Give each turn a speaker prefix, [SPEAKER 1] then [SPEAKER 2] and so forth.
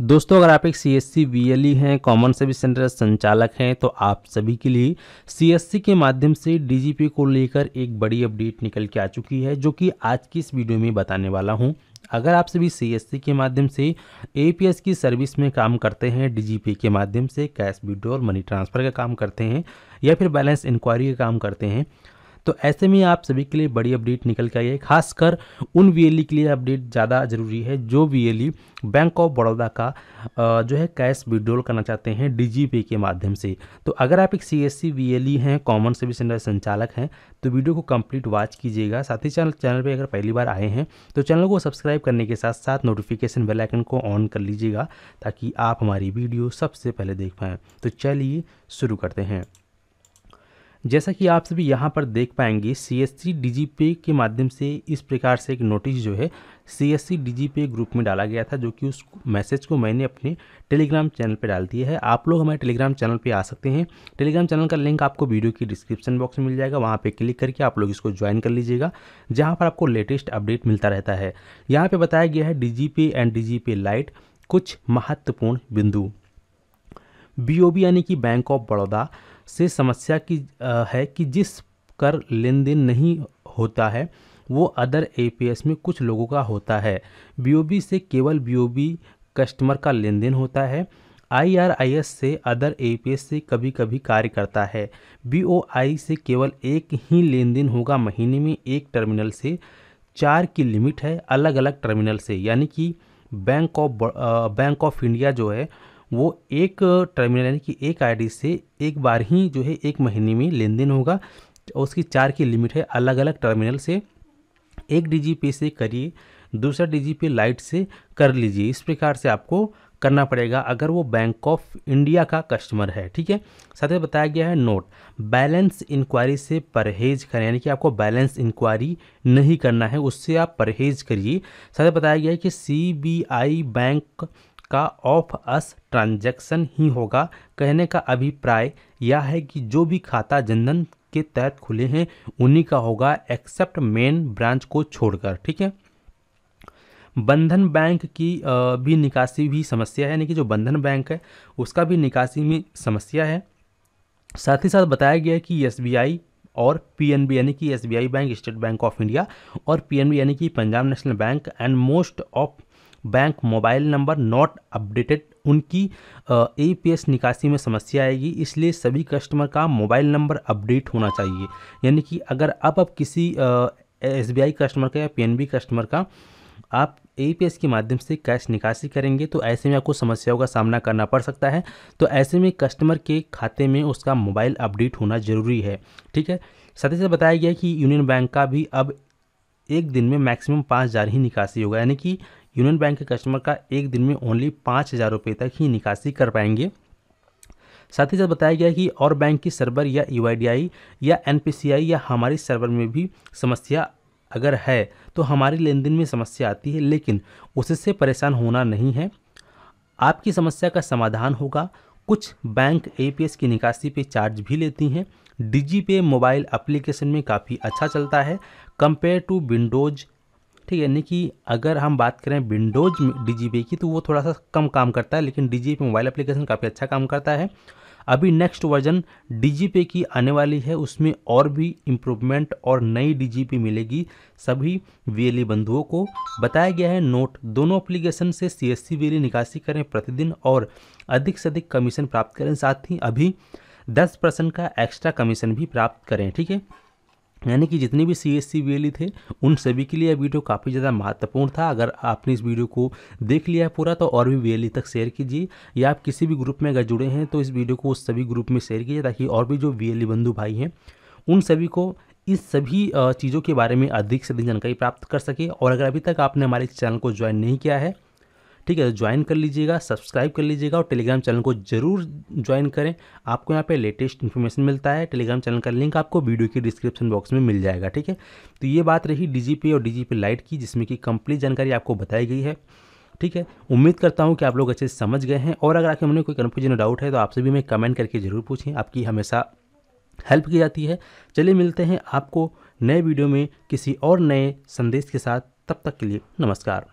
[SPEAKER 1] दोस्तों, अगर आप एक C S C L E हैं, कॉमन सर्विस सेंटर संचालक हैं तो आप सभी के लिए सी एस सी के माध्यम से डी जी को लेकर एक बड़ी अपडेट निकल के आ चुकी है, जो कि आज की इस वीडियो में बताने वाला हूँ। अगर आप सभी सी एस सी के माध्यम से ए पी एस की सर्विस में काम करते हैं डी जी के माध्यम से कैश विड्रॉल मनी ट्रांसफ़र का काम करते हैं, या फिर बैलेंस इंक्वायरी का काम करते हैं तो ऐसे में आप सभी के लिए बड़ी अपडेट निकल के आई है। खासकर उन वीएलई के लिए अपडेट ज़्यादा ज़रूरी है, जो वीएलई बैंक ऑफ़ बड़ौदा का जो है कैश विड्रॉल करना चाहते हैं डी के माध्यम से। तो अगर आप एक सी एस सी वी हैं कॉमन सर्विस सेंटर संचालक हैं तो वीडियो को कंप्लीट वॉच कीजिएगा। साथ ही चैनल चैनल पर अगर पहली बार आए हैं तो चैनल को सब्सक्राइब करने के साथ साथ नोटिफिकेशन बेल आइकन को ऑन कर लीजिएगा, ताकि आप हमारी वीडियो सबसे पहले देख पाएँ। तो चलिए शुरू करते हैं। जैसा कि आप सभी यहाँ पर देख पाएँगे सी एस सी डी जी पे के माध्यम से इस प्रकार से एक नोटिस जो है सी एस सी डी जी पे ग्रुप में डाला गया था, जो कि उस मैसेज को मैंने अपने टेलीग्राम चैनल पर डाल दिया है। आप लोग हमारे टेलीग्राम चैनल पर आ सकते हैं। टेलीग्राम चैनल का लिंक आपको वीडियो की डिस्क्रिप्शन बॉक्स में मिल जाएगा। वहाँ पर क्लिक करके आप लोग इसको ज्वाइन कर लीजिएगा, जहाँ पर आपको लेटेस्ट अपडेट मिलता रहता है। यहाँ पर बताया गया है डी जी पे एंड डी जी पे लाइट कुछ महत्वपूर्ण बिंदु। बी ओ बी यानी कि बैंक ऑफ़ बड़ौदा से समस्या की है कि जिस कर लेन देन नहीं होता है, वो अदर एपीएस में कुछ लोगों का होता है। बीओबी से केवल बीओबी कस्टमर का लेन देन होता है। आईआरआईएस से अदर एपीएस से कभी कभी कार्य करता है। बीओआई से केवल एक ही लेन देन होगा महीने में एक टर्मिनल से। चार की लिमिट है अलग अलग टर्मिनल से, यानी कि bank of bank of India जो है वो एक टर्मिनल यानी कि एक आईडी से एक बार ही जो है एक महीने में लेन देन होगा और उसकी चार की लिमिट है अलग अलग टर्मिनल से। एक डीजीपी से करिए, दूसरा डीजीपी लाइट से कर लीजिए। इस प्रकार से आपको करना पड़ेगा अगर वो बैंक ऑफ़ इंडिया का कस्टमर है, ठीक है? साथ ही बताया गया है नोट बैलेंस इंक्वायरी से परहेज करें, यानी कि आपको बैलेंस इंक्वायरी नहीं करना है, उससे आप परहेज करिए। साथ ही बताया गया है कि सीबीआई बैंक का ऑफ़ अस ट्रांजैक्शन ही होगा। कहने का अभिप्राय यह है कि जो भी खाता जनधन के तहत खुले हैं, उन्हीं का होगा एक्सेप्ट मेन ब्रांच को छोड़कर, ठीक है? बंधन बैंक की भी निकासी भी समस्या है, यानी कि जो बंधन बैंक है, उसका भी निकासी में समस्या है। साथ ही साथ बताया गया है कि एसबीआई और पीएनबी, यानी कि SBI bank, State Bank of India और पीएनबी, यानी कि Punjab National Bank, and most of bank mobile number not updated, उनकी ए पी एस निकासी में समस्या आएगी, इसलिए सभी कस्टमर का मोबाइल नंबर अपडेट होना चाहिए। यानी कि अगर अब अब किसी एस बी आई कस्टमर का या पी एन बी कस्टमर का, आप ए पी एस के माध्यम से कैश निकासी करेंगे तो ऐसे में आपको समस्याओं का सामना करना पड़ सकता है। तो ऐसे में कस्टमर के खाते में उसका मोबाइल अपडेट होना ज़रूरी है। ठीक है? साथ ही साथ बताया गया कि यूनियन बैंक का भी अब एक दिन में मैक्सिमम पाँच हज़ार ही निकासी होगा। यानी कि यूनियन बैंक के कस्टमर का एक दिन में ओनली पाँच हज़ार रुपये तक ही निकासी कर पाएँगे। साथ ही साथ बताया गया कि और बैंक की सर्वर या यू या एनपीसीआई या हमारी सर्वर में भी समस्या अगर है तो हमारी लेन देन में समस्या आती है, लेकिन उससे परेशान होना नहीं है। आपकी समस्या का समाधान होगा। कुछ बैंक एपीएस की निकासी पे चार्ज भी लेती हैं। डिजी पे मोबाइल एप्लीकेशन में काफ़ी अच्छा चलता है। कंपेयर टू विंडोज़ ठीक है यानी कि अगर हम बात करें विंडोज़ डी की तो वो थोड़ा सा कम काम करता है, लेकिन डीजीपी मोबाइल एप्लीकेशन काफ़ी अच्छा काम करता है। अभी नेक्स्ट वर्जन डीजीपी की आने वाली है, उसमें और भी इम्प्रूवमेंट और नई डीजीपी मिलेगी सभी वी बंधुओं को। बताया गया है नोट दोनों एप्लीकेशन से सी एस सी निकासी करें प्रतिदिन और अधिक से अधिक कमीशन प्राप्त करें। साथ ही अभी दस परसेंट का एक्स्ट्रा कमीशन भी प्राप्त करें, ठीक है? यानी कि जितने भी सी एस सी थे, उन सभी के लिए यह वीडियो काफ़ी ज़्यादा महत्वपूर्ण था। अगर आपने इस वीडियो को देख लिया है पूरा तो और भी वीएलई तक शेयर कीजिए। या आप किसी भी ग्रुप में अगर जुड़े हैं तो इस वीडियो को उस सभी ग्रुप में शेयर कीजिए, ताकि और भी जो वीएलई बंधु भाई हैं, उन सभी को इस सभी चीज़ों के बारे में अधिक से अधिक जानकारी प्राप्त कर सके। और अगर अभी तक आपने हमारे चैनल को ज्वाइन नहीं किया है ठीक है तो ज्वाइन कर लीजिएगा सब्सक्राइब कर लीजिएगा और टेलीग्राम चैनल को ज़रूर ज्वाइन करें। आपको यहाँ पे लेटेस्ट इन्फॉर्मेशन मिलता है। टेलीग्राम चैनल का लिंक आपको वीडियो के डिस्क्रिप्शन बॉक्स में मिल जाएगा, ठीक है? तो ये बात रही डीजीपी और डीजीपी लाइट की, जिसमें कि कंप्लीट जानकारी आपको बताई गई है, ठीक है? उम्मीद करता हूँ कि आप लोग अच्छे से समझ गए हैं और अगर आपके मन में कोई कन्फ्यूज़न डाउट है तो आपसे भी मैं कमेंट करके ज़रूर पूछें। आपकी हमेशा हेल्प की जाती है। चलिए, मिलते हैं आपको नए वीडियो में किसी और नए संदेश के साथ। तब तक के लिए नमस्कार।